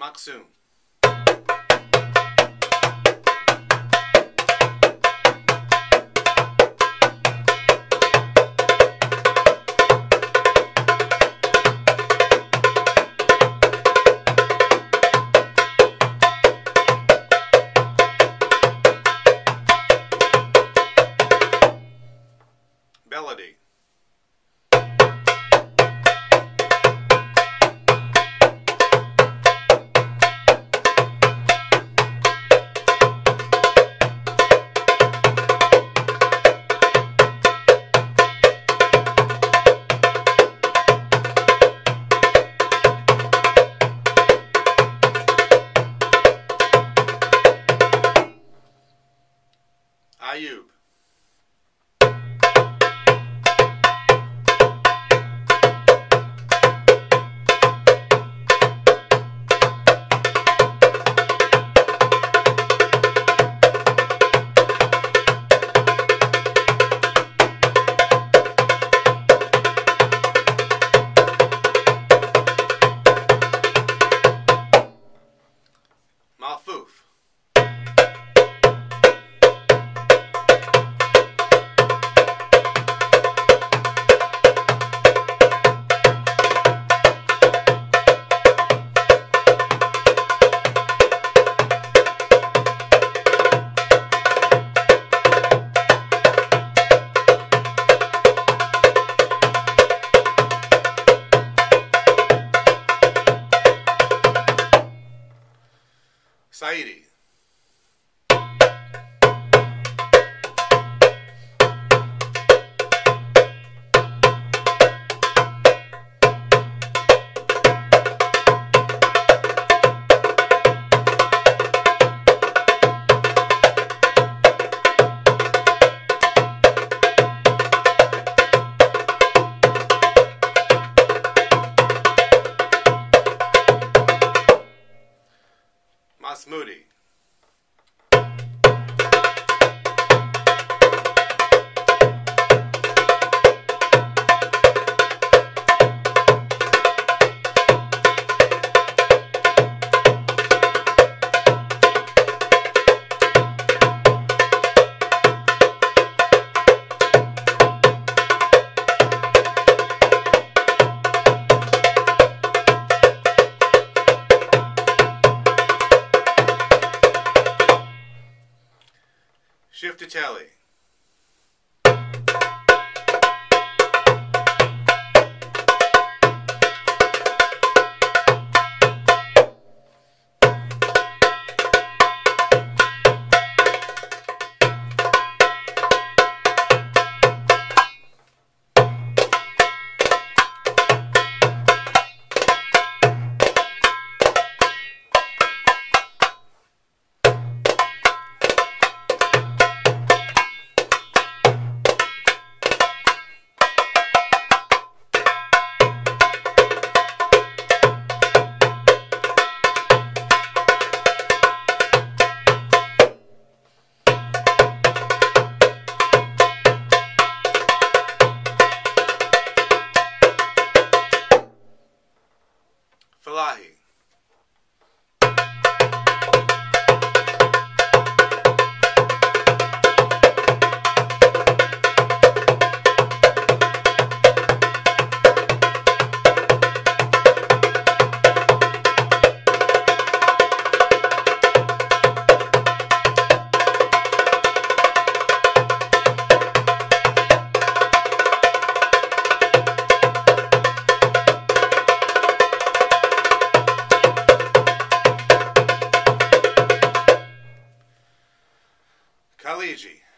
Maksoon. Ayub. Saidi. To tally. crazy.